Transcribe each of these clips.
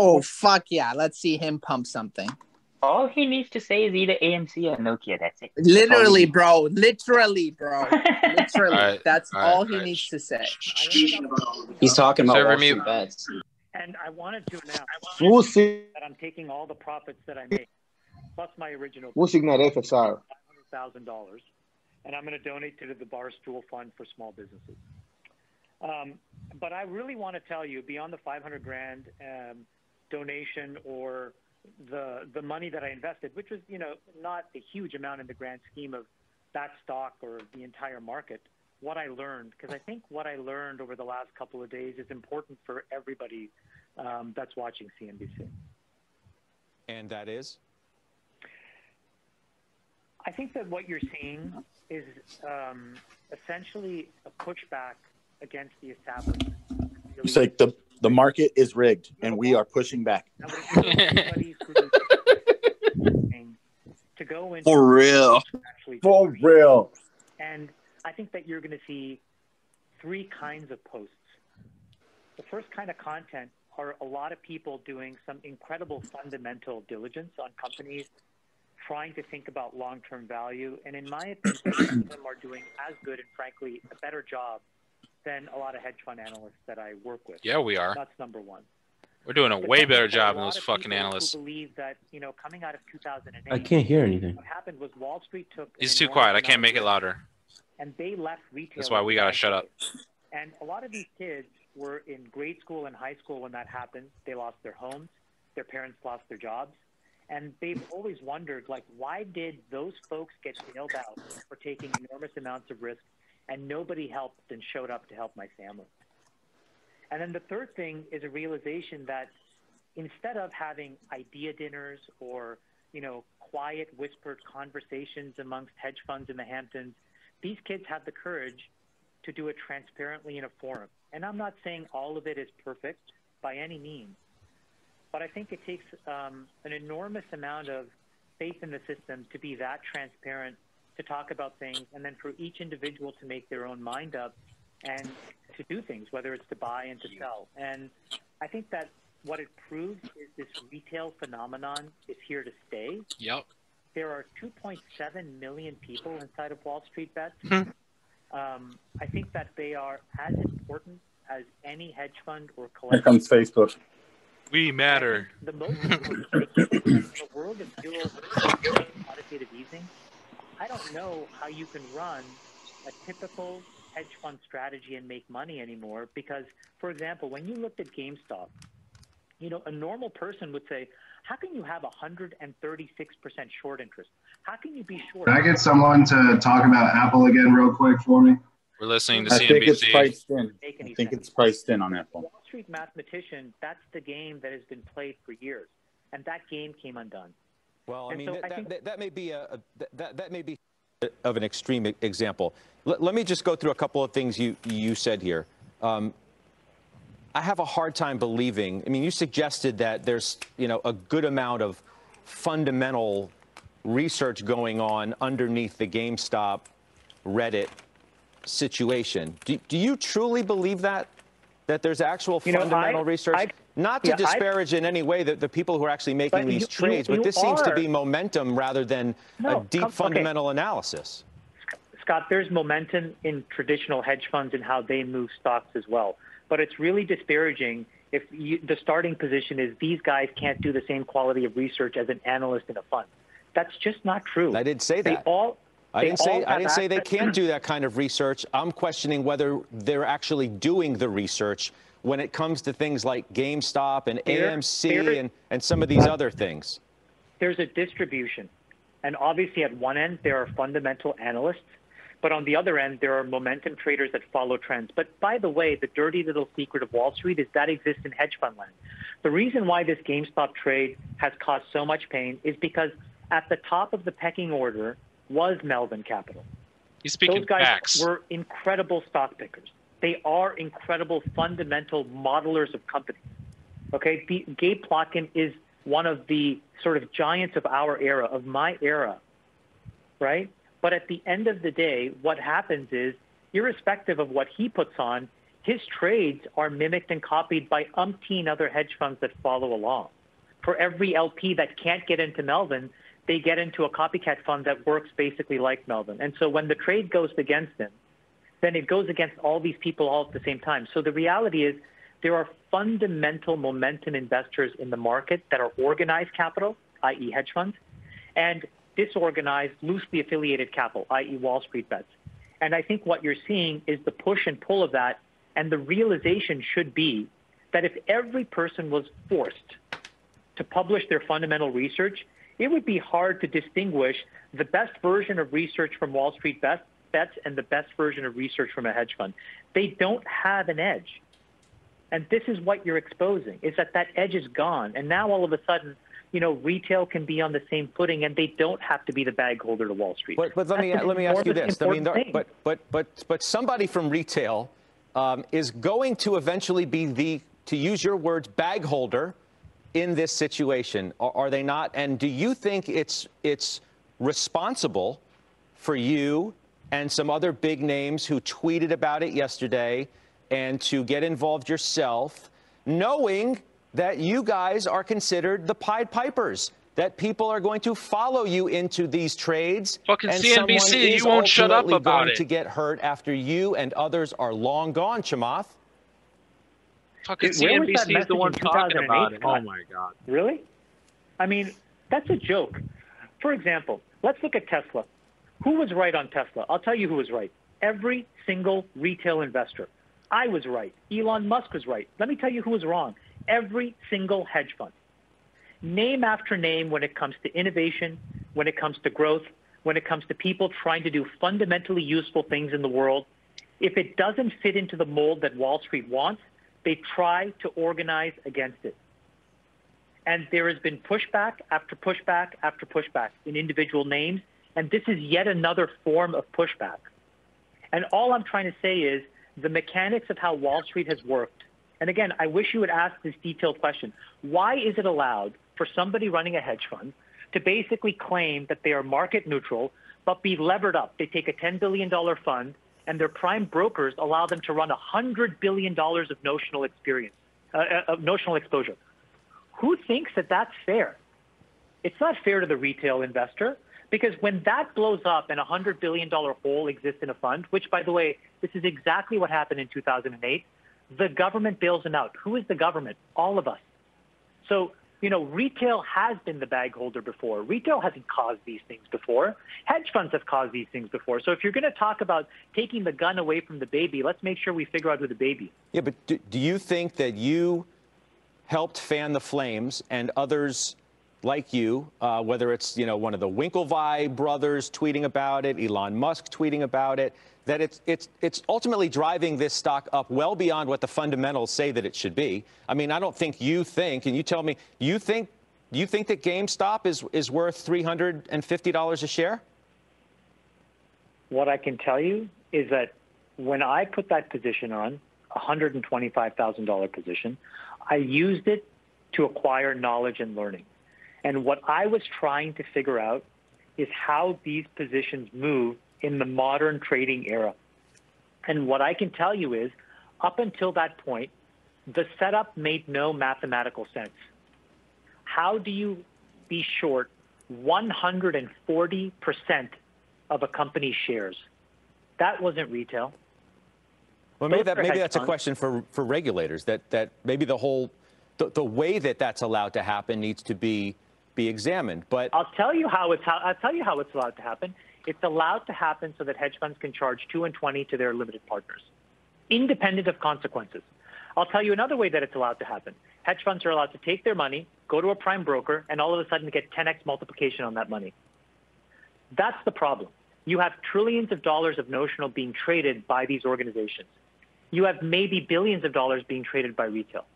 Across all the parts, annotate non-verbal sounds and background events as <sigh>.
Oh fuck yeah! Let's see him pump something. All he needs to say is either AMC or Nokia. That's it. Literally, bro. Literally, bro. <laughs> Literally. Alright, That's alright, all he alright. needs to say. He's talking about Server Wall Street bets. And I wanted to announce Vou, sig- that I'm taking all the profits that I make, plus my original vou signar FSR. $500,000, and I'm going to donate to the Barstool Fund for Small Businesses. Um, but I really want to tell you, beyond the 500 grand um, donation or the the money that I invested, which was you know not a huge amount in the grand scheme of that stock or the entire market, what I learned, because I think what I learned over the last couple of days is important for everybody um, that's watching CNBC. And that is? I think that what you're seeing is um, essentially a pushback against the establishment. It's like the the market is rigged, and we are pushing back. I would encourage anybody who's to go into For real. actually For real. And I think that you're going to see three kinds of posts. The first kind of content are a lot of people doing some incredible fundamental diligence on companies, trying to think about long-term value. And in my opinion, some of them are doing as good and frankly a better job than a lot of hedge fund analysts that I work with. Yeah, we are. That's number one. We're doing a But way better job than those fucking analysts. Believe that you know, coming out of 2008, I can't hear anything. what happened was Wall Street took. an He's too quiet. I can't make it louder. And they left retail. That's why we gotta shut up. And a lot of these kids were in grade school and high school when that happened. They lost their homes. Their parents lost their jobs. And they've always wondered, like, why did those folks get bailed out for taking enormous amounts of risk and nobody helped and showed up to help my family? And then the third thing is a realization that instead of having idea dinners or, you know, quiet whispered conversations amongst hedge funds in the Hamptons, these kids have the courage to do it transparently in a forum. And I'm not saying all of it is perfect by any means, but I think it takes um, an enormous amount of faith in the system to be that transparent, to talk about things, and then for each individual to make their own mind up and to do things, whether it's to buy and to sell. And I think that what it proves is this retail phenomenon is here to stay. Yep. There are 2.7 million people inside of Wall Street Bets. um, I think that they are as important as any hedge fund or Here collective. comes Facebook. We matter. The most important thing in the world of zero risk quantitative easing, I don't know how you can run a typical hedge fund strategy and make money anymore. Because, for example, when you looked at GameStop, you know, a normal person would say, how can you have 136% short interest? How can you be short? Can I get someone to talk about Apple again real quick for me? We're listening to I think it's priced in. I think sense. it's priced in on Apple. Wall Street mathematician, that's the game that has been played for years. And that game came undone. Well, I And mean, so that, I think- that, that may be a, a that, that may be of an extreme example. Let, let me just go through a couple of things you you said here. Um, I have a hard time believing. I mean, you suggested that there's you know a good amount of fundamental research going on underneath the GameStop Reddit situation. Do, do you truly believe that? That there's actual You know, fundamental I- research? I- Not to yeah, I- disparage in any way the, the people who are actually making these you- you- trades, you but this seems to be momentum rather than No, a deep come- okay. fundamental analysis. Scott, there's momentum in traditional hedge funds and how they move stocks as well. But it's really disparaging if you, the starting position is these guys can't do the same quality of research as an analyst in a fund. That's just not true. I didn't say They that. all. I didn't say I didn't say they can't do that kind of research. I'm questioning whether they're actually doing the research when it comes to things like GameStop and There- AMC there- and, and some of these other things. there's a distribution. And obviously, at one end, there are fundamental analysts, but on the other end, there are momentum traders that follow trends. But by the way, the dirty little secret of Wall Street is that exists in hedge fund land. The reason why this GameStop trade has caused so much pain is because at the top of the pecking order was Melvin Capital. you He's speaking Those guys facts. were incredible stock pickers. They are incredible fundamental modelers of companies. Okay, the, Gabe Plotkin is one of the sort of giants of our era, of my era, right? But at the end of the day, what happens is, irrespective of what he puts on, his trades are mimicked and copied by umpteen other hedge funds that follow along. For every LP that can't get into Melvin, they get into a copycat fund that works basically like Melvin. And so when the trade goes against him, then it goes against all these people all at the same time. So the reality is there are fundamental momentum investors in the market that are organized capital, i.e. hedge funds, and disorganized, loosely affiliated capital, i.e. Wall Street bets. And I think what you're seeing is the push and pull of that. And the realization should be that if every person was forced to publish their fundamental research, it would be hard to distinguish the best version of research from Wall Street bets, bets and the best version of research from a hedge fund. They don't have an edge. And this is what you're exposing, is that that edge is gone. And now all of a sudden, you know, retail can be on the same footing, and they don't have to be the bag holder to Wall Street. But, but let me That's let me ask you this. I mean, thing. but but but but somebody from retail um, is going to eventually be the, to use your words, bag holder in this situation. Are, are they not? And do you think it's it's responsible for you and some other big names who tweeted about it yesterday and to get involved yourself, knowing that you guys are considered the Pied Pipers, that people are going to follow you into these trades. Fucking and CNBC, someone you is won't shut up ultimately about going it. to get hurt after you and others are long gone, Chamath. Fucking Dude, where was that CNBC is the one talking about it. Oh my god. Really? I mean, that's a joke. For example, let's look at Tesla. Who was right on Tesla? I'll tell you who was right. Every single retail investor. I was right. Elon Musk was right. Let me tell you who was wrong. Every single hedge fund. Name after name when it comes to innovation, when it comes to growth, when it comes to people trying to do fundamentally useful things in the world. If it doesn't fit into the mold that Wall Street wants, they try to organize against it. And there has been pushback after pushback after pushback in individual names. And this is yet another form of pushback. And all I'm trying to say is the mechanics of how Wall Street has worked. And again, I wish you would ask this detailed question. Why is it allowed for somebody running a hedge fund to basically claim that they are market neutral, but be levered up? They take a $10 billion fund and their prime brokers allow them to run $100 billion of notional experience, uh, uh, of notional exposure. Who thinks that that's fair? It's not fair to the retail investor because when that blows up and a $100 billion hole exists in a fund, which, by the way, this is exactly what happened in 2008, the government bails them out. Who is the government? All of us. So, you know, retail has been the bag holder before. Retail hasn't caused these things before. Hedge funds have caused these things before. So if you're going to talk about taking the gun away from the baby, let's make sure we figure out who the baby. Yeah, but do, do you think that you helped fan the flames and others like you, uh, whether it's you know one of the Winklevi brothers tweeting about it, Elon Musk tweeting about it, that it's it's it's ultimately driving this stock up well beyond what the fundamentals say that it should be. I mean, I don't think you think, and you tell me, you think you think that GameStop is is worth three hundred and fifty dollars a share? What I can tell you is that when I put that position on, a $125,000 position, I used it to acquire knowledge and learning. And what I was trying to figure out is how these positions move in the modern trading era. And what I can tell you is, up until that point, the setup made no mathematical sense. How do you be short 140% of a company's shares? That wasn't retail. Well, maybe that maybe that's a question for for regulators. That that maybe the whole the, the way that that's allowed to happen needs to be be examined. But I'll tell you how it's how I'll tell you how it's allowed to happen. It's allowed to happen so that hedge funds can charge two and twenty to their limited partners, independent of consequences. I'll tell you another way that it's allowed to happen. Hedge funds are allowed to take their money, go to a prime broker, and all of a sudden get 10x multiplication on that money. That's the problem. You have trillions of dollars of notional being traded by these organizations. You have maybe billions of dollars being traded by retail.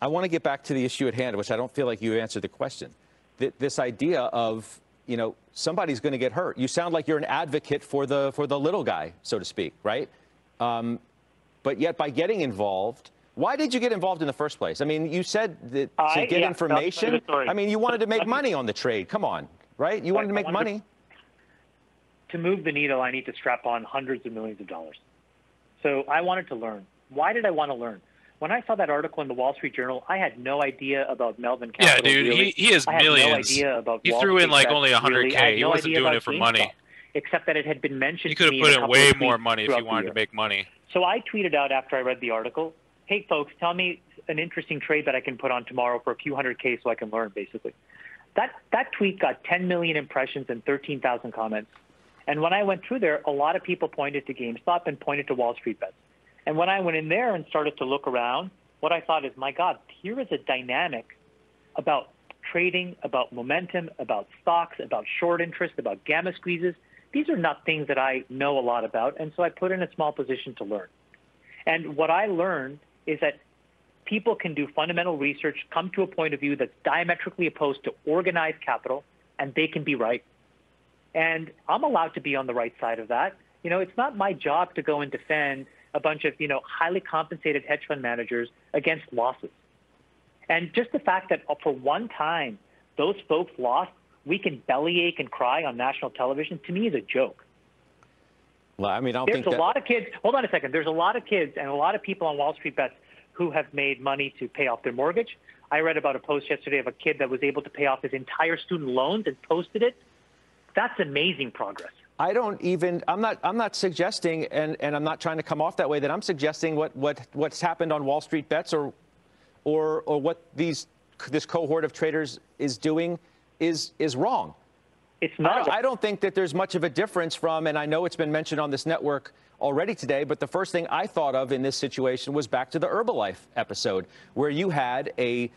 I want to get back to the issue at hand, which I don't feel like you answered the question. Th- this idea of you know somebody's going to get hurt. You sound like you're an advocate for the for the little guy, so to speak, right? Um, but yet, by getting involved, why did you get involved in the first place? I mean, you said that to get yeah, information. that's the story. I mean, you wanted to make <laughs> money on the trade. Come on, right? You wanted to make wanted to- money. To move the needle, I need to strap on hundreds of millions of dollars. So I wanted to learn. Why did I want to learn? When I saw that article in the Wall Street Journal, I had no idea about Melvin Capital. Yeah, dude, really. he, he has I had millions. no idea about He Wall threw in like only really. I had 100K. He no wasn't doing it for GameStop, money. Except that it had been mentioned He could have put in a in couple way more money if he wanted to make money. So I tweeted out after I read the article, "Hey folks, tell me an interesting trade that I can put on tomorrow for a few hundred k so I can learn." Basically, that that tweet got 10 million impressions and 13,000 comments. And when I went through there, a lot of people pointed to GameStop and pointed to Wall Street bets. And when I went in there and started to look around, what I thought is, my God, here is a dynamic about trading, about momentum, about stocks, about short interest, about gamma squeezes. These are not things that I know a lot about. And so I put in a small position to learn. And what I learned is that people can do fundamental research, come to a point of view that's diametrically opposed to organized capital, and they can be right. And I'm allowed to be on the right side of that. You know, it's not my job to go and defend a bunch of, you know, highly compensated hedge fund managers against losses. And just the fact that for one time those folks lost, we can bellyache and cry on national television, to me is a joke. Well, I mean, I don't There's a that. lot of kids. Hold on a second. There's a lot of kids and a lot of people on Wall Street bets who have made money to pay off their mortgage. I read about a post yesterday of a kid that was able to pay off his entire student loans and posted it. That's amazing progress. I don't even. I'm not. I'm not suggesting, and, and I'm not trying to come off that way. That I'm suggesting what what what's happened on Wall Street bets, or or or what these this cohort of traders is doing, is is wrong. It's I not. don't, I don't think that there's much of a difference from, and I know it's been mentioned on this network already today, but the first thing I thought of in this situation was back to the Herbalife episode, where you had a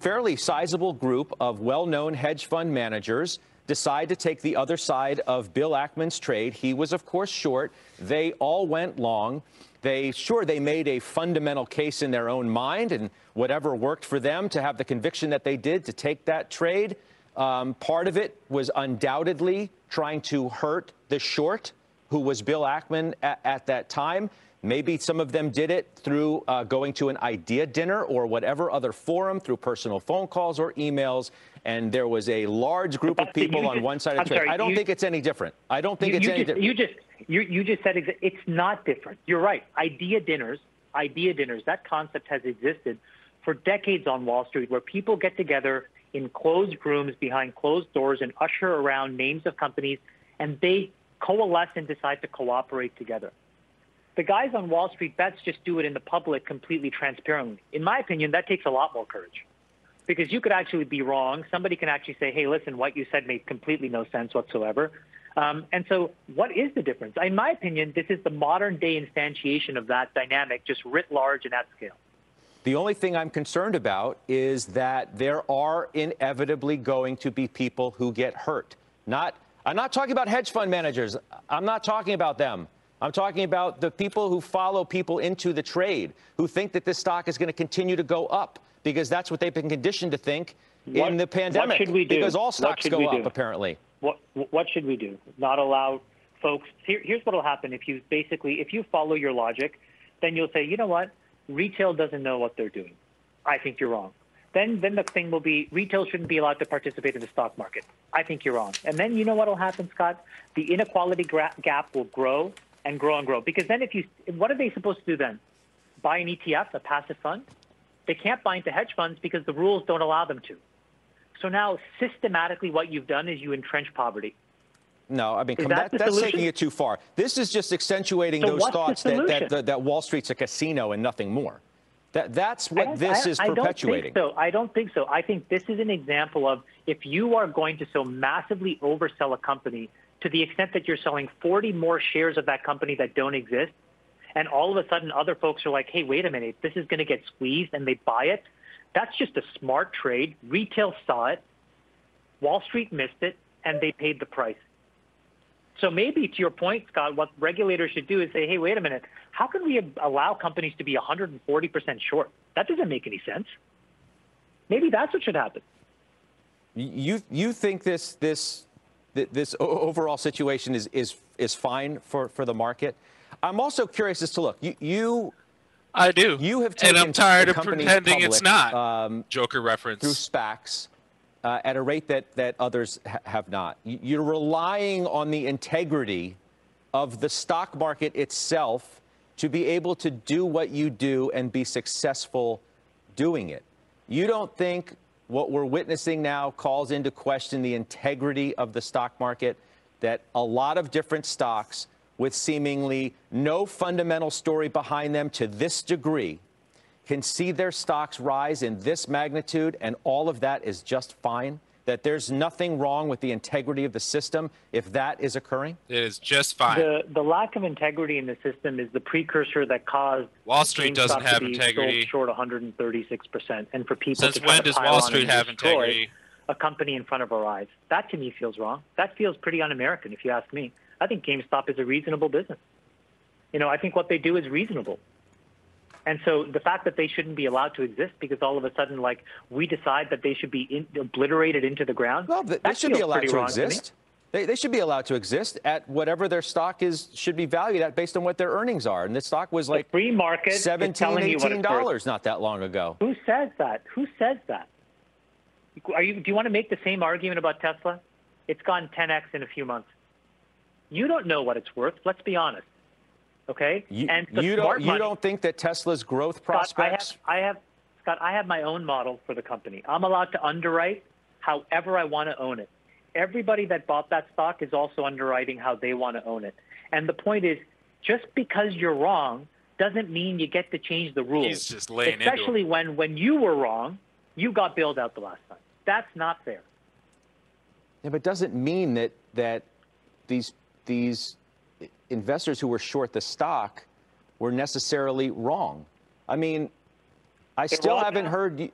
fairly sizable group of well known hedge fund managers decide to take the other side of Bill Ackman's trade. He was, of course, short. They all went long. They sure they made a fundamental case in their own mind and whatever worked for them to have the conviction that they did to take that trade. Um, part of it was undoubtedly trying to hurt the short, who was Bill Ackman at, at that time. Maybe some of them did it through uh, going to an idea dinner or whatever other forum, through personal phone calls or emails. And there was a large group of people on just- one side of the trade. sorry, I don't you- think it's any different. I don't think you, it's you any just, different. you just you, you just said exa- it's not different. You're right. Idea dinners, idea dinners. That concept has existed for decades on Wall Street, where people get together in closed rooms behind closed doors and usher around names of companies, and they coalesce and decide to cooperate together. The guys on Wall Street bets just do it in the public completely transparently. In my opinion, that takes a lot more courage because you could actually be wrong. Somebody can actually say, hey, listen, what you said made completely no sense whatsoever. Um, and so, what is the difference? In my opinion, this is the modern day instantiation of that dynamic, just writ large and at scale. The only thing I'm concerned about is that there are inevitably going to be people who get hurt. Not, I'm not talking about hedge fund managers. I'm not talking about them. I'm talking about the people who follow people into the trade, who think that this stock is going to continue to go up because that's what they've been conditioned to think What- in the pandemic. what should we do? Because all stocks should go up, apparently. What what should we do? Not allow folks. Here, here's what will happen if you basically if you follow your logic, then you'll say, you know what, retail doesn't know what they're doing. I think you're wrong. Then then the thing will be retail shouldn't be allowed to participate in the stock market. I think you're wrong. And then you know what will happen, Scott? The inequality gra- gap will grow and grow and grow. Because then if you what are they supposed to do then? Buy an ETF, a passive fund? They can't buy into hedge funds because the rules don't allow them to. So now systematically what you've done is you entrench poverty. No, I mean, come, that that, that's taking it too far. This is just accentuating So those thoughts that, that, that, Wall Street's a casino and nothing more. That, that's what don't- this I- is I perpetuating. don't think so. I don't think so. I think this is an example of if you are going to so massively oversell a company to the extent that you're selling 40 more shares of that company that don't exist, and all of a sudden other folks are like, hey, wait a minute, this is going to get squeezed, and they buy it. That's just a smart trade. Retail saw it, Wall Street missed it, and they paid the price. So maybe to your point, Scott, what regulators should do is say, hey, wait a minute, how can we allow companies to be 140% short? That doesn't make any sense. Maybe that's what should happen. You you think this this this overall situation is is is fine for for the market? I'm also curious as to look. You you I do. you have taken and I'm tired of pretending it's not. um, Joker through reference. SPACs uh, at a rate that that others ha- have not. You're relying on the integrity of the stock market itself to be able to do what you do and be successful doing it. You don't think what we're witnessing now calls into question the integrity of the stock market, that a lot of different stocks with seemingly no fundamental story behind them to this degree can see their stocks rise in this magnitude, and all of that is just fine? That there's nothing wrong with the integrity of the system if that is occurring? It is just fine. The the lack of integrity in the system is the precursor that caused Wall Street doesn't have to be integrity. sold short 136 percent, and for people Since to try when does Wall Street and have destroy integrity? A company in front of our eyes. That to me feels wrong. That feels pretty un-American, if you ask me. I think GameStop is a reasonable business. You know, I think what they do is reasonable. And so the fact that they shouldn't be allowed to exist because all of a sudden, like, we decide that they should be in, obliterated into the ground. Well, they that should be allowed to exist. They, they should be allowed to exist at whatever their stock is should be valued at based on what their earnings are. And the stock was like free market is 17 telling you what 18 it's worth. dollars not that long ago. Who says that? Who says that? Are you? Do you want to make the same argument about Tesla? It's gone 10x in a few months. You don't know what it's worth. Let's be honest. Okay. You, and the you smart don't you don't think that Tesla's growth Scott, I have, prospects I have, Scott, I have my own model for the company. I'm allowed to underwrite however I want to own it. Everybody that bought that stock is also underwriting how they want to own it. And the point is, just because you're wrong doesn't mean you get to change the rules. He's just laying into 'em. Especially when when you were wrong, you got bailed out the last time. That's not fair. Yeah, but it doesn't mean that that these these investors who were short the stock were necessarily wrong. I mean, I They're still haven't now. heard you.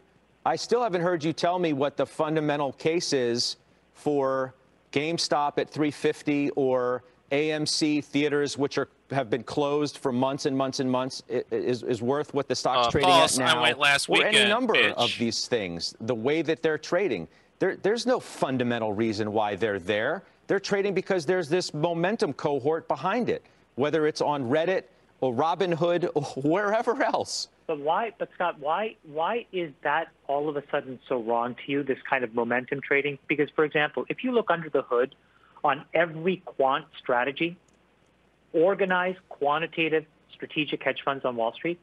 I still haven't heard you tell me what the fundamental case is for GameStop at 350 or AMC theaters, which are have been closed for months and months and months, is, is worth what the stock's Uh, trading false. at I went last or any weekend, number of these things, the way that they're trading. There, there's no fundamental reason why they're there. They're trading because there's this momentum cohort behind it, whether it's on Reddit or Robinhood or <laughs> wherever else. But why, but Scott, why, why is that all of a sudden so wrong to you? This kind of momentum trading? Because, for example, if you look under the hood on every quant strategy, organized, quantitative, strategic hedge funds on Wall Street,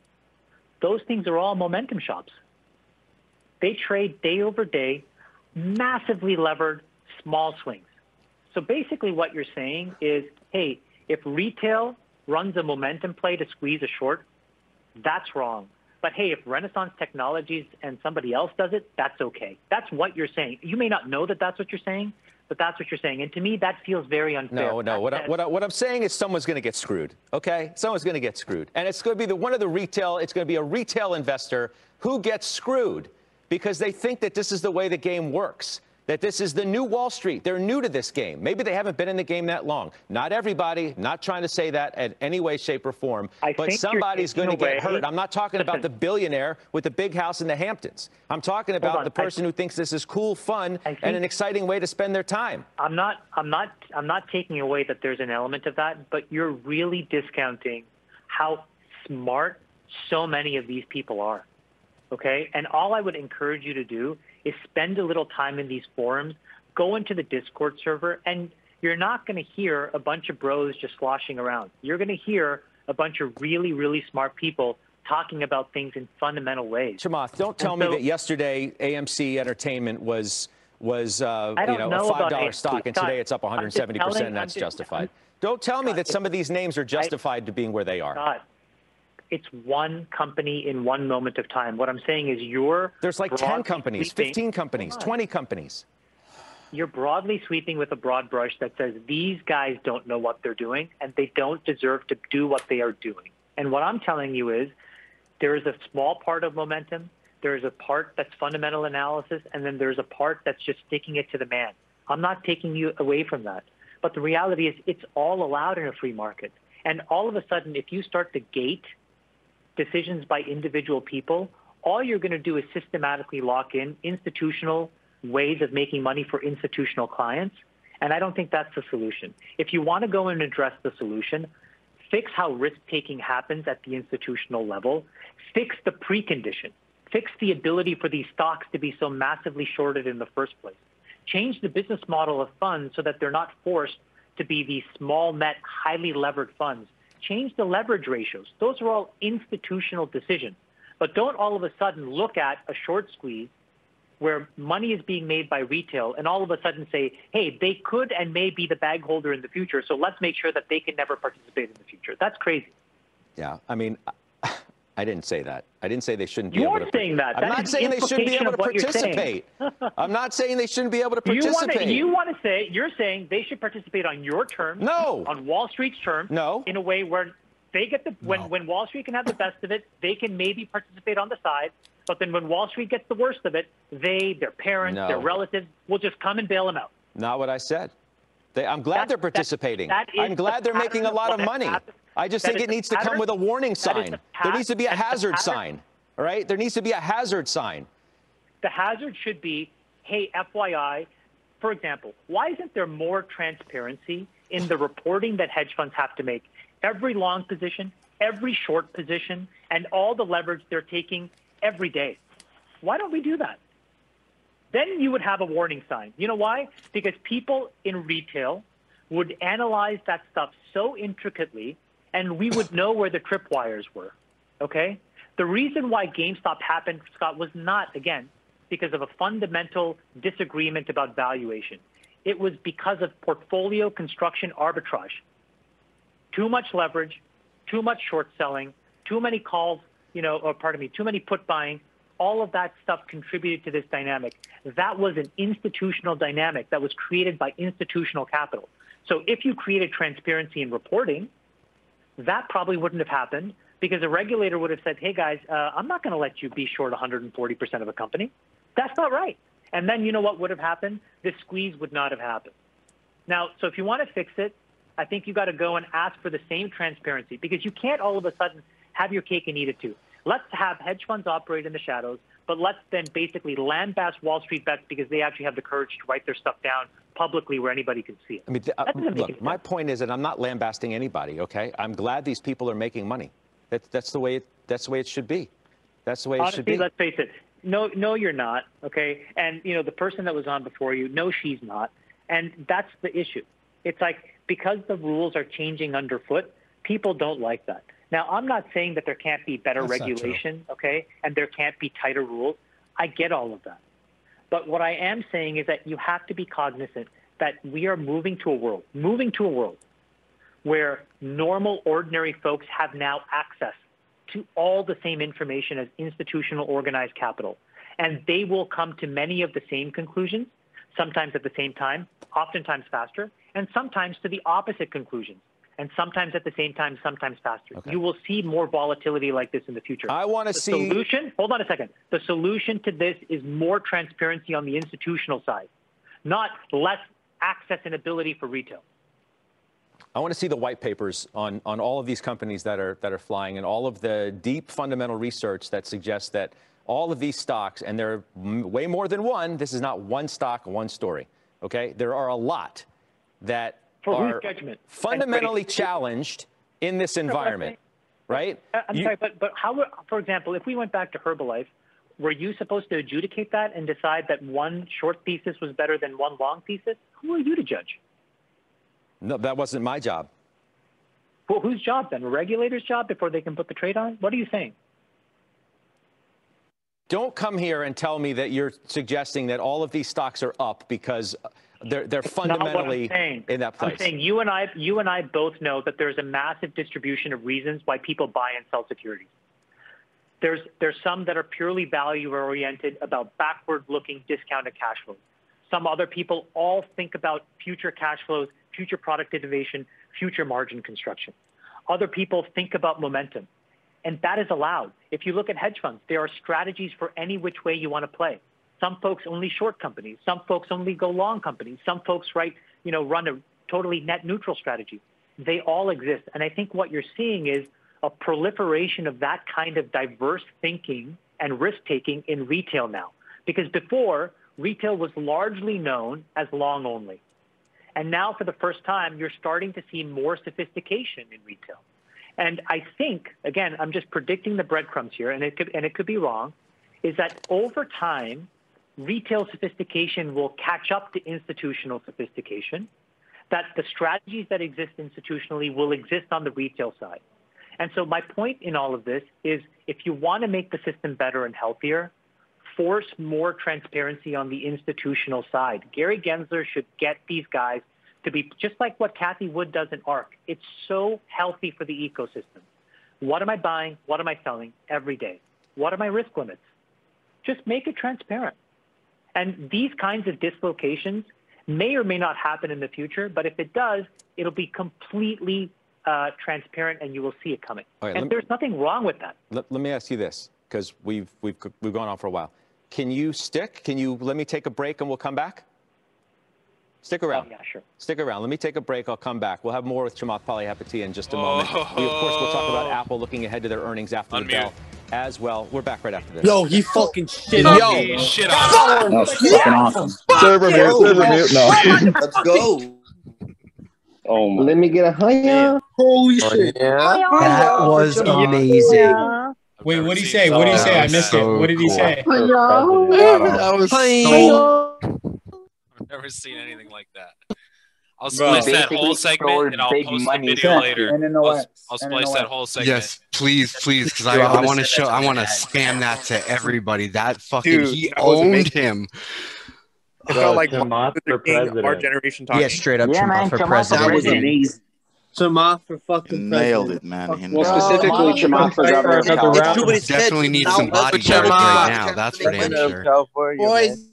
those things are all momentum shops. They trade day over day, massively levered, small swings. So basically, what you're saying is, hey, if retail runs a momentum play to squeeze a short, that's wrong. But hey, if Renaissance Technologies and somebody else does it, that's okay. That's what you're saying. You may not know that that's what you're saying, but that's what you're saying. And to me, that feels very unfair. No, no. What, I, what, I, what I'm saying is someone's going to get screwed. Okay, someone's going to get screwed, and it's going to be the one of the retail. It's going to be a retail investor who gets screwed because they think that this is the way the game works. That this is the new Wall Street. They're new to this game. Maybe they haven't been in the game that long. Not everybody. Not trying to say that in any way, shape, or form. I but somebody's going to get hurt. I'm not talking about the <laughs> billionaire with the big house in the Hamptons. I'm talking about the I- person who thinks this is cool, fun, and an exciting way to spend their time. I'm not I'm not I'm not taking away that there's an element of that, but you're really discounting how smart so many of these people are. Okay? And all I would encourage you to do is spend a little time in these forums, go into the Discord server and you're not going to hear a bunch of bros just sloshing around. You're going to hear a bunch of really really smart people talking about things in fundamental ways. Chamath, don't tell And me so- that yesterday AMC Entertainment was was uh, you know, know a five dollar stock, and today it's up 170 percent, and that's justified. Don't tell me that some of these names are justified to being where they are. It's one company in one moment of time. What I'm saying is you're There's like 10 companies, sweeping- 15 companies, 20 companies. You're broadly sweeping with a broad brush that says these guys don't know what they're doing and they don't deserve to do what they are doing. And what I'm telling you is there is a small part of momentum, there is a part that's fundamental analysis, and then there's a part that's just sticking it to the man. I'm not taking you away from that. But the reality is it's all allowed in a free market. And all of a sudden, if you start to gate decisions by individual people, all you're going to do is systematically lock in institutional ways of making money for institutional clients. And I don't think that's the solution. If you want to go and address the solution, fix how risk taking happens at the institutional level, fix the precondition, fix the ability for these stocks to be so massively shorted in the first place, change the business model of funds so that they're not forced to be these small net, highly levered funds. Change the leverage ratios. Those are all institutional decisions. But don't all of a sudden look at a short squeeze where money is being made by retail and all of a sudden say, hey, they could and may be the bag holder in the future, so let's make sure that they can never participate in the future. That's crazy. Yeah, I mean, I didn't say that. I didn't say they shouldn't be You able are to. saying that. I'm That not saying the they shouldn't be able to of what you're saying. participate. <laughs> I'm not saying they shouldn't be able to You want participate. to you want to say you're saying they should participate on your terms, No. on Wall Street's terms, No. in a way where they get the when No. when Wall Street can have the best of it, they can maybe participate on the side, but then when Wall Street gets the worst of it, they, their parents, No. their relatives will just come and bail them out. Not what I said. They, I'm glad That- they're that- participating. that is I'm glad the they're making a pattern of lot of money. happened. I just That think it needs to come with a warning sign. the there needs to be a pat- that's the hazard pattern. sign. All right? There needs to be a hazard sign. The hazard should be, hey, FYI, for example, why isn't there more transparency in the reporting that hedge funds have to make? Every long position, every short position, and all the leverage they're taking every day. Why don't we do that? Then you would have a warning sign. You know why? Because people in retail would analyze that stuff so intricately, and we would know where the tripwires were. Okay? The reason why GameStop happened, Scott, was not, again, because of a fundamental disagreement about valuation. It was because of portfolio construction arbitrage. Too much leverage, too much short selling, too many calls, you know, or pardon me, too many put buying. All of that stuff contributed to this dynamic. That was an institutional dynamic that was created by institutional capital. So if you created transparency in reporting, that probably wouldn't have happened because a regulator would have said, hey guys, uh, I'm not going to let you be short 140% of a company. That's not right. And then you know what would have happened? This squeeze would not have happened. Now, so if you want to fix it, I think you got to go and ask for the same transparency because you can't all of a sudden have your cake and eat it too. Let's have hedge funds operate in the shadows, but let's then basically lambast Wall Street bets because they actually have the courage to write their stuff down publicly where anybody can see it. I mean, th- uh, That look, my point is that I'm not lambasting anybody. Okay, I'm glad these people are making money. That's that's the way it, that's the way it should be. That's the way it should be. let's face it. No, no, you're not. Okay, and you know the person that was on before you. No, she's not. And that's the issue. It's like because the rules are changing underfoot, people don't like that. Now, I'm not saying that there can't be better That's regulation, okay, and there can't be tighter rules. I get all of that. But what I am saying is that you have to be cognizant that we are moving to a world, moving to a world where normal, ordinary folks have now access to all the same information as institutional organized capital. And they will come to many of the same conclusions, sometimes at the same time, oftentimes faster, and sometimes to the opposite conclusions, and sometimes at the same time, sometimes faster. Okay. You will see more volatility like this in the future. I want to see. solution, hold on a second. The solution to this is more transparency on the institutional side, not less access and ability for retail. I want to see the white papers on, on all of these companies that are that are flying and all of the deep fundamental research that suggests that all of these stocks, and there are way more than one. This is not one stock, one story. Okay, there are a lot that are judgment? fundamentally challenged in this environment, right? Uh, I'm You- sorry, but but how? For example, if we went back to Herbalife, were you supposed to adjudicate that and decide that one short thesis was better than one long thesis? Who are you to judge? No, that wasn't my job. Well, whose job then? A regulator's job before they can put the trade on? What are you saying? Don't come here and tell me that you're suggesting that all of these stocks are up because they're they're Not what I'm fundamentally in that place. I'm saying you and I, you and I both know that there's a massive distribution of reasons why people buy and sell securities. There's there's some that are purely value oriented about backward looking discounted cash flows. Some other people all think about future cash flows, future product innovation, future margin construction. Other people think about momentum. And that is allowed. If you look at hedge funds, there are strategies for any which way you want to play. Some folks only short companies. Some folks only go long companies. Some folks right, you know, run a totally net neutral strategy. They all exist. And I think what you're seeing is a proliferation of that kind of diverse thinking and risk taking in retail now. Because before, retail was largely known as long only. And now, for the first time, you're starting to see more sophistication in retail. And I think, again, I'm just predicting the breadcrumbs here, and it could, and it could be wrong, is that over time, retail sophistication will catch up to institutional sophistication. that the strategies that exist institutionally will exist on the retail side. And so my point in all of this is if you want to make the system better and healthier, force more transparency on the institutional side. Gary Gensler should get these guys to be just like what Cathie Wood does in ARK. It's so healthy for the ecosystem. What am I buying? What am I selling every day? What are my risk limits? Just make it transparent. And these kinds of dislocations may or may not happen in the future, but if it does, it'll be completely uh, transparent and you will see it coming. All right, and let me- there's nothing wrong with that. Let, let me ask you this, because we've, we've, we've gone on for a while. Can you stick? Can you let me take a break and we'll come back? Stick around. Oh, yeah, sure. Stick around. Let me take a break. I'll come back. We'll have more with Chamath Palihapitiya in just a moment. We, of course, we'll talk about Apple looking ahead to their earnings after the Unmute. bell as well. We're back right after this. Yo, he fucking shit. Yo, Yo, shit on. That was fucking awesome. Server mute, server mute. No. Let's go. Oh my. Let me get a higher. holy oh, shit. Yeah. That was amazing. I've Wait, what did he say? What did he say? I missed that. it. What did he say? That was so. <laughs> I've never seen anything like that. I'll Bro. splice that whole Basically segment and I'll big post the money. video later. I'll, I'll splice that whole segment. Yes, please, please, because I, I I want to show, I want to my spam that to everybody. That fucking, Dude, he that owned him. It felt like Chamath Martin Luther for King, our generation talking. Yeah, straight up Yeah, Chamath man, for president. That was amazing. Chamath for fucking Nailed president. it, man. Fuck He yeah. More specifically, Chamath Chamath for governor of It's California. too many sketches. Definitely need some let's bodyguards right now. That's for damn sure. Boys,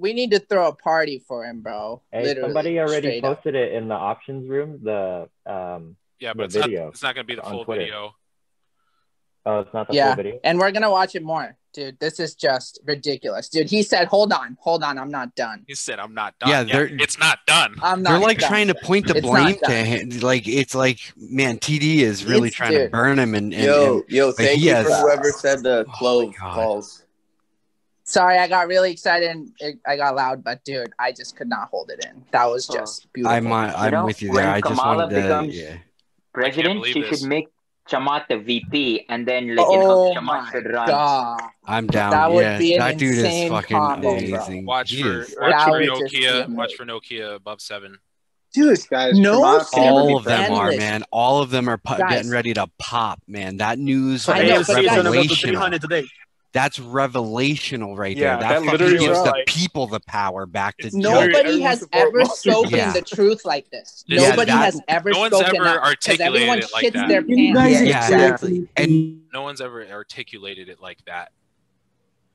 we need to throw a party for him, bro. Hey, Literally, somebody already straight up. posted it in the options room. The um, Yeah, the but it's not, video it's not going to be the on full Twitter. video. Oh, it's not the Yeah, full video. and we're gonna watch it more, dude. This is just ridiculous, dude. He said, "Hold on, hold on, I'm not done. He said, I'm not done. Yeah, Yeah, they're- it's not done. I'm not." They're like done. trying to point the It's blame to him. Like it's like, man, TD is really It's- trying to burn him. And, and, Yo, and yo, thank you has- for whoever said the Oh my clove God. calls. Sorry, I got really excited and it, I got loud, but dude, I just could not hold it in. That was just beautiful. I'm, uh, I'm know, with you there. I just Kamala wanted to, yeah. President, she this. should make Chamath the VP, and then like you oh know, my Chamath should run. god, I'm down. That would yeah, be an that dude is fucking combo, bro. amazing. Watch He for is- watch That for would just be Nokia. Watch for Nokia above seven. dude, Guys, no Chamath all of them are, man. All of them are pu- getting ready to pop, man. That news I is know, but guys- revelational. today. That's revelational right Yeah, there. That, that literally gives was the people the power back to It's judge. Nobody- Nobody has ever spoken Yeah. the truth like this. Yeah, Nobody that- has ever no one's spoken ever up because articulated everyone it like shits that. their pants. guys Yeah, exactly. And No one's ever articulated it like that.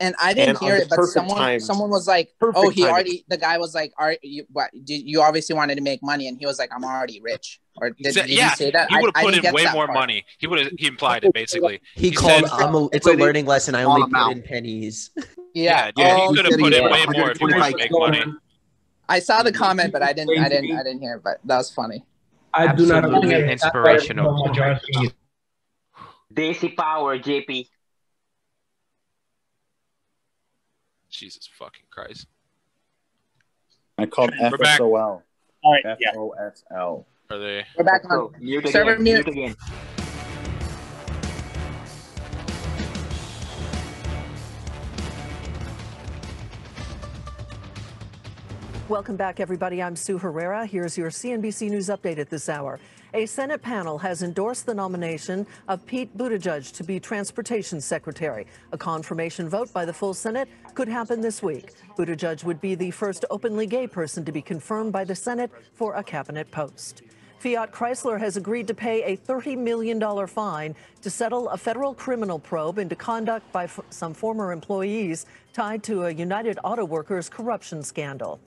And I didn't And hear it, but someone time. someone was like, Perfect "Oh, he timing. already." The guy was like, "Are you what? You obviously wanted to make money," and he was like, "I'm already rich." Or did, Exa- did yeah, he say that? he would have put in way more part. money. He would have. He implied it basically. He, He called. said- I'm a, it's a learning lesson. I only put in pennies. Yeah, yeah, oh, he could have put in way more if he wanted to make money. I saw the comment, but I didn't. I didn't. I didn't hear. it, But that was funny. I do not agree. inspirational. Daisy Power, JP. Jesus fucking Christ. I called We're back. FSOL. All right, yeah. FOSL. Are they? We're back Let's on. Mute Server again. mute. Mute again. Welcome back, everybody. I'm Sue Herrera. Here's your CNBC News update at this hour. A Senate panel has endorsed the nomination of Pete Buttigieg to be Transportation Secretary. A confirmation vote by the full Senate could happen this week. Buttigieg would be the first openly gay person to be confirmed by the Senate for a cabinet post. Fiat Chrysler has agreed to pay a $30 million fine to settle a federal criminal probe into conduct by some former employees tied to a United Auto Workers corruption scandal.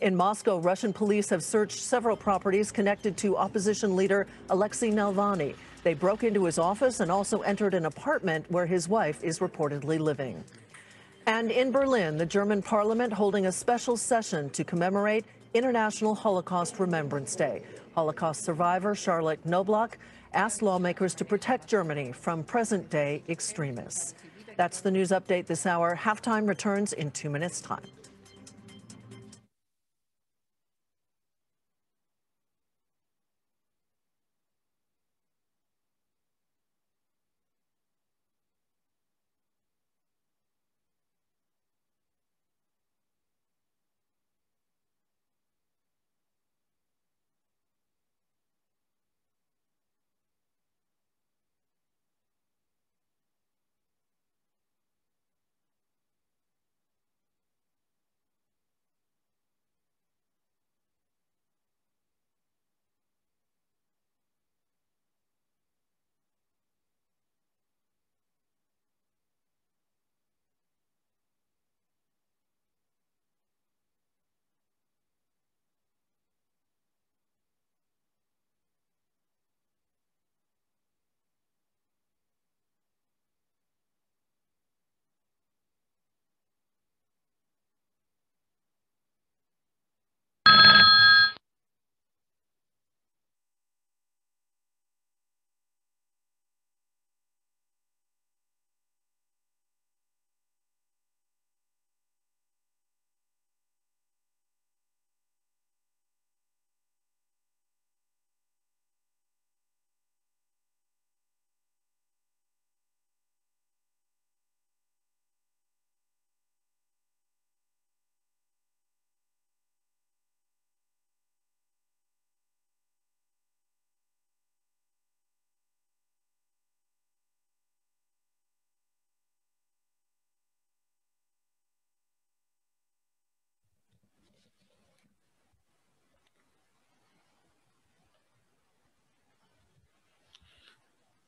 In Moscow, Russian police have searched several properties connected to opposition leader Alexei Navalny. They broke into his office and also entered an apartment where his wife is reportedly living. And in Berlin, the German parliament holding a special session to commemorate International Holocaust Remembrance Day. Holocaust survivor Charlotte Knobloch asked lawmakers to protect Germany from present day extremists. That's the news update this hour. Halftime returns in two minutes' time.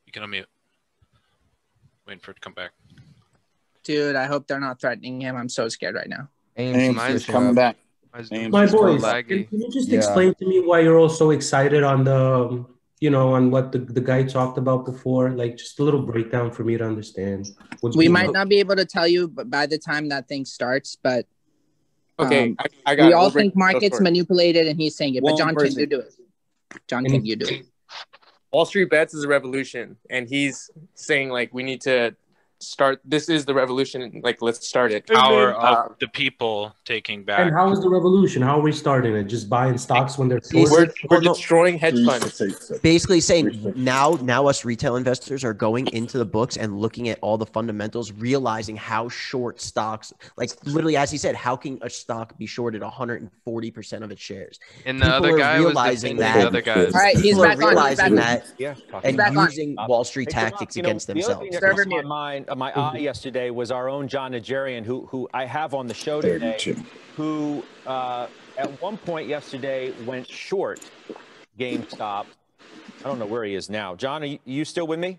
You can unmute. Waiting for it to come back. Dude, I hope they're not threatening him. I'm so scared right now. Ames is coming back. Ames My is boys, can, can you just Yeah. explain to me why you're all so excited on the, um, you know, on what the, the guy talked about before? Like, just a little breakdown for me to understand. What's We might on. not be able to tell you but by the time that thing starts, but Okay, um, I, I got we all think market's manipulated and he's saying it. But One John, can you do it? John, can you do it? Wall Street Bets is a revolution, and he's saying like we need to start. This is the revolution. Like let's start it. Power Uh, of the people taking back. And how is the revolution? How are we starting it? Just buying stocks when they're we're, we're destroying hedge funds. Basically saying now now us retail investors are going into the books and looking at all the fundamentals, realizing how short stocks like literally as he said, how can a stock be shorted 140% of its shares? And the People other are guy was realizing defending that the other guys. All right, he's people are back on, he's realizing back that on. Yeah, and He's back on. using Wall Street Hey, Jamal, tactics you know, against the other themselves. thing that Server crossed my mute. mind, uh, eye yesterday was our own John Najarian, who who I have on the show today, who uh, at one point yesterday went short GameStop. I don't know where he is now. John, are you, you still with me?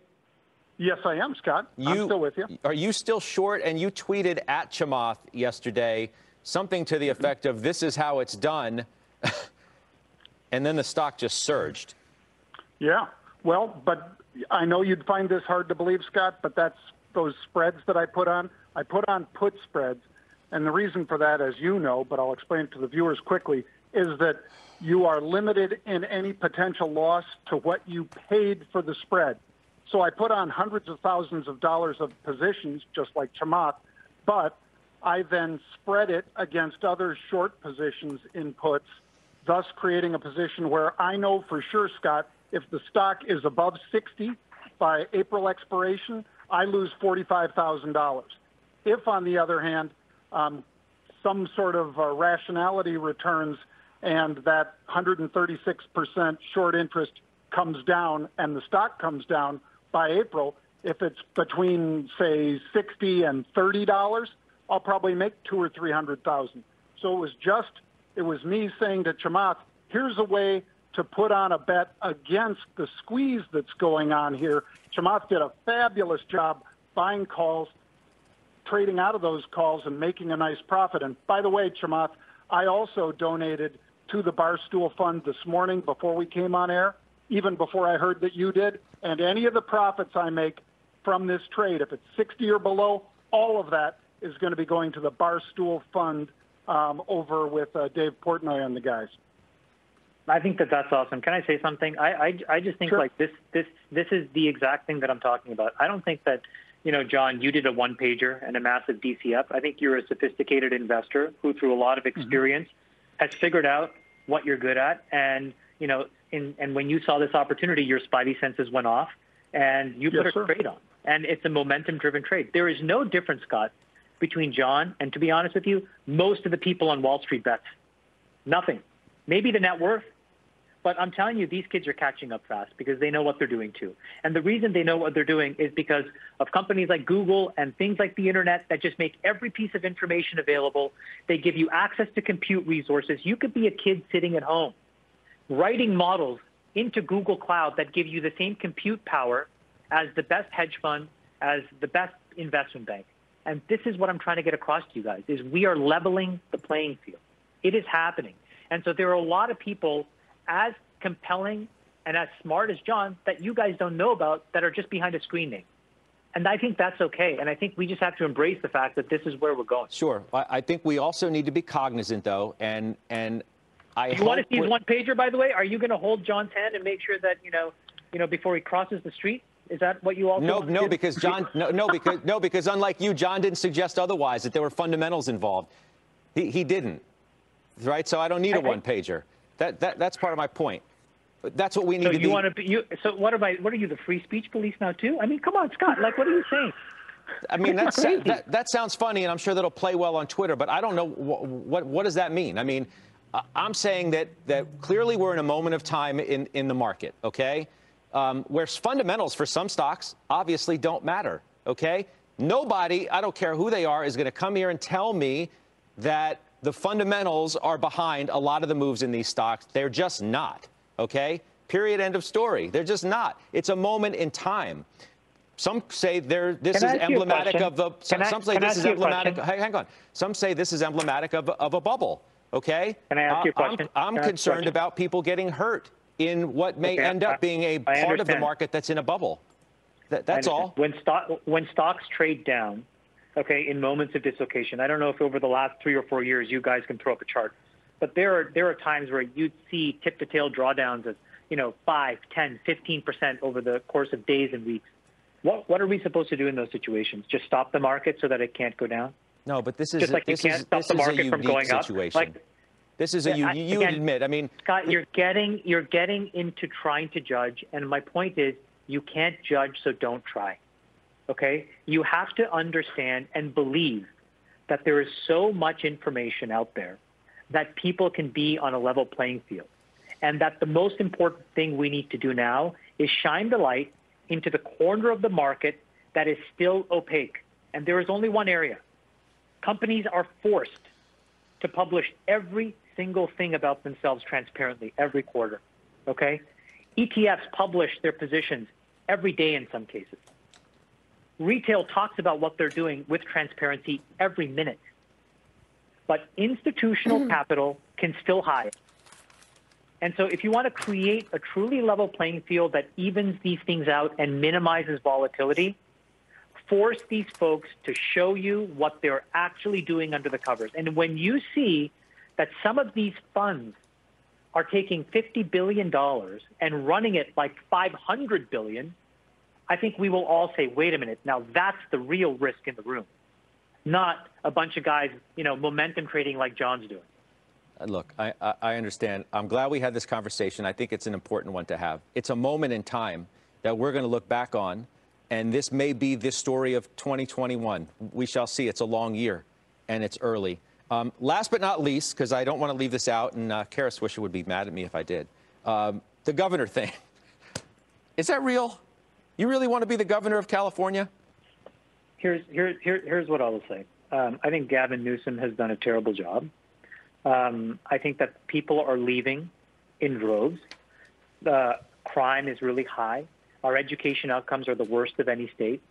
Yes, I am, Scott. I'm You- still with you. Are you still short? And you tweeted at Chamath yesterday something to the effect of "This is how it's done," <laughs> and then the stock just surged. Yeah. Well, but I know you'd find this hard to believe, Scott, but that's those spreads that I put on. I put on put spreads. And the reason for that, as you know, but I'll explain it to the viewers quickly, is that you are limited in any potential loss to what you paid for the spread. So I put on hundreds of thousands of dollars of positions, just like Chamath, but I then spread it against other short positions in puts, thus creating a position where I know for sure, Scott, if the stock is above 60 by April expiration, I lose $45,000. If, on the other hand, um, some sort of uh, rationality returns and that 136% short interest comes down and the stock comes down by April, if it's between say 60 and 30 dollars, I'll probably make two or three hundred thousand. So it was just it was me saying to Chamath, here's a way to put on a bet against the squeeze that's going on here. Chamath did a fabulous job buying calls, trading out of those calls and making a nice profit. And by the way, Chamath, I also donated to the Barstool Fund this morning before we came on air, even before I heard that you did. And any of the profits I make from this trade, if it's 60 or below, all of that is going to be going to the Barstool Fund um, over with uh, Dave Portnoy and the guys. I think that that's awesome. Can I say something? I I, I just think like this this this is the exact thing that I'm talking about. I don't think that you know, John, you did a one pager and a massive DCF. I think you're a sophisticated investor who, through a lot of mm-hmm. experience, has figured out what you're good at. And you know, in, and when you saw this opportunity, your spidey senses went off, and you put Yes, a sir. trade on. And it's a momentum-driven trade. There is no difference, Scott, between John and, to be honest with you, most of the people on Wall Street bets. Nothing. Maybe the net worth, but I'm telling you, these kids are catching up fast because they know what they're doing too. And the reason they know what they're doing is because of companies like Google and things like the internet that just make every piece of information available. They give you access to compute resources. You could be a kid sitting at home writing models into Google Cloud that give you the same compute power as the best hedge fund, as the best investment bank. And this is what I'm trying to get across to you guys is we are leveling the playing field. It is happening. And so there are a lot of people as compelling and as smart as John that you guys don't know about that are just behind a screen name. And I think that's okay. And I think we just have to embrace the fact that this is where we're going. Sure. I, I think we also need to be cognizant, though, and and I You want to see his one pager, by the way? Are you going to hold John's hand and make sure that you know, you know, before he crosses the street? Is that what you all? No, no, do? because John, no, no, because no, because unlike you, John didn't suggest otherwise that there were fundamentals involved. He he didn't, right? So I don't need a I- one pager. That that that's part of my point. That's what we need So to you be. want to be you? So what am I? What are you, the free speech police now too? I mean, come on, Scott. Like, what are you saying? I mean, <laughs> That's that's, that, that sounds funny, and I'm sure that'll play well on Twitter, but I don't know what, what, what does that mean? I mean, I'm saying that, that clearly we're in a moment of time in, in the market, okay? Um, where fundamentals for some stocks obviously don't matter, okay? Nobody, I don't care who they are, is going to come here and tell me that the fundamentals are behind a lot of the moves in these stocks. They're just not, okay? Period. End of story. They're just not. It's a moment in time. Some say there. This Can is ask you a emblematic of the. Some, I- some say this is emblematic. Hang, on. Some say this is emblematic of, of a bubble. Okay. Can I ask you a I'm- question? I'm, I a concerned question? about people getting hurt in what may Okay, end I- up being a I part of the market that's in a bubble. That, that's all. When stock when stocks trade down, okay, in moments of dislocation. I don't know if over the last three or four years you guys can throw up a chart, but there are there are times where you'd see tip to tail drawdowns of you know 5, 10, 15 percent over the course of days and weeks. What what are we supposed to do in those situations? Just stop the market so that it can't go down? No, but this is Just a, like you this can't is stop the market from unique going up. situation. Like this is a you, you again, admit. I mean, Scott, you're getting you're getting into trying to judge, and my point is you can't judge, so don't try. Okay? You have to understand and believe that there is so much information out there that people can be on a level playing field. And that the most important thing we need to do now is shine the light into the corner of the market that is still opaque. And there is only one area. Companies are forced to publish every single thing about themselves transparently every quarter. Okay? ETFs publish their positions every day in some cases. Retail talks about what they're doing with transparency every minute. But institutional mm. capital can still hide. And so, if you want to create a truly level playing field that evens these things out and minimizes volatility, force these folks to show you what they're actually doing under the covers. And when you see that some of these funds are taking $50 billion and running it like $500 billion, I think we will all say, wait a minute, now that's the real risk in the room, not a bunch of guys, you know, momentum trading like John's doing. Uh, Look, I, I, understand. I'm glad we had this conversation. I think it's an important one to have. It's a moment in time that we're going to look back on, and this may be the story of 2021. We shall see. It's a long year, and it's early. Um, last but not least, because I don't want to leave this out, and uh, Kara Swisher would be mad at me if I did, um, the governor thing. <laughs> Is that real? You really want to be the governor of California? Here's, here, here, here's what I will say. Um, I think Gavin Newsom has done a terrible job. Um, I think that people are leaving in droves. The crime is really high. Our education outcomes are the worst of any state.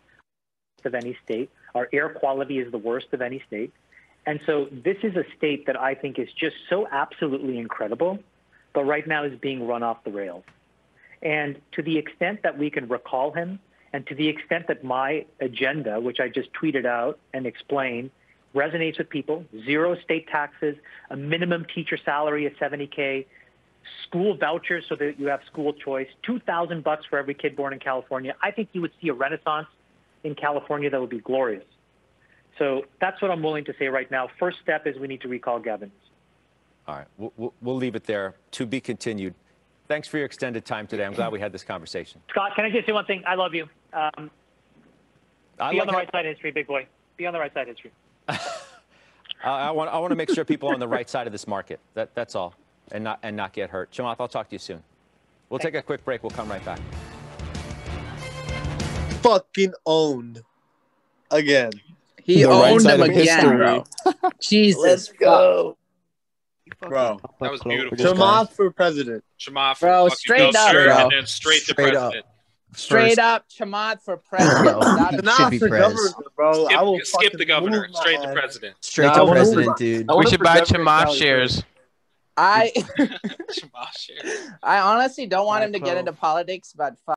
Of any state, our air quality is the worst of any state, and so this is a state that I think is just so absolutely incredible, but right now is being run off the rails. And to the extent that we can recall him, and to the extent that my agenda, which I just tweeted out and explained, resonates with people zero state taxes, a minimum teacher salary of 70K, school vouchers so that you have school choice, 2000 bucks for every kid born in California. I think you would see a renaissance in California that would be glorious. So that's what I'm willing to say right now. First step is we need to recall Gavin. All right, we'll- we'll, we'll leave it there. To be continued. Thanks for your extended time today. I'm glad we had this conversation. Scott, can I just say one thing? I love you. Um, I be like on the how- right side of history, big boy. Be on the right side of history. <laughs> I, I want I want to make sure people are on the right side of this market. That that's all, and not and not get hurt. Chamath, I'll talk to you soon. We'll take a quick break. We'll come right back. Fucking owned again. He The right owned side him again, history. bro. <laughs> Jesus. Let's go. Bro. That was beautiful. Chamath for president. Chamath, Bro, fucking straight up, straight, bro. and then straight, to Straight up. president. Straight up, Chamath for president. Without a- Chamath for governor, bro. I will Skip, skip the governor, straight to president. Straight Nah, I to president, dude. I We should buy governor Chamath shares. I <laughs> <laughs> Chamath shares. I honestly don't want him to get into politics, but fuck.